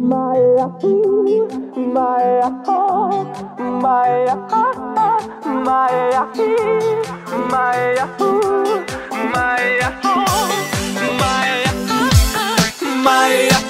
My ooh, my oh, my ah, my ee, my my my ah, my.